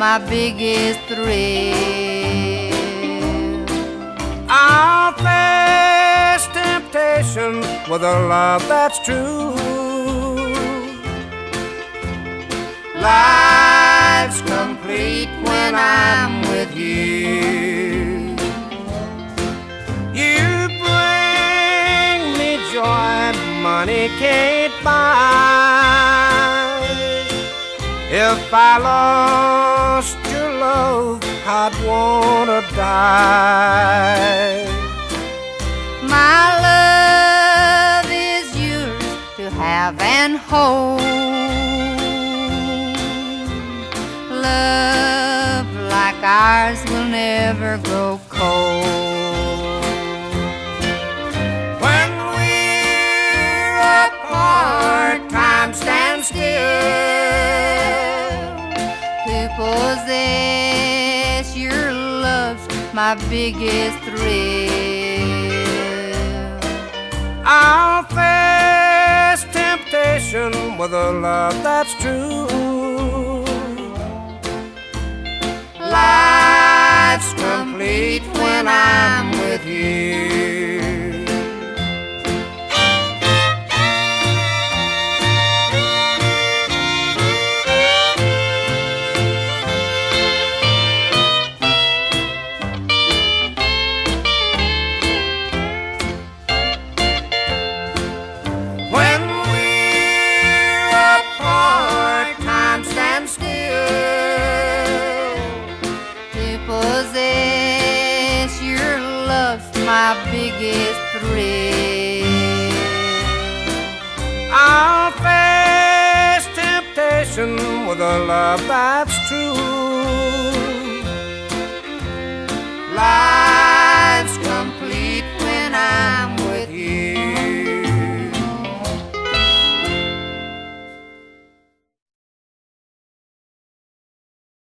my biggest thrill. I'll face temptation with a love that's true. Life's complete when I'm with you. You bring me joy money can't buy. If I lost your love, I'd wanna die. My love is yours to have and hold. Love like ours will never grow my biggest thrill. I'll face temptation with a love that's true. My biggest thrill. I'll face temptation with a love that's true.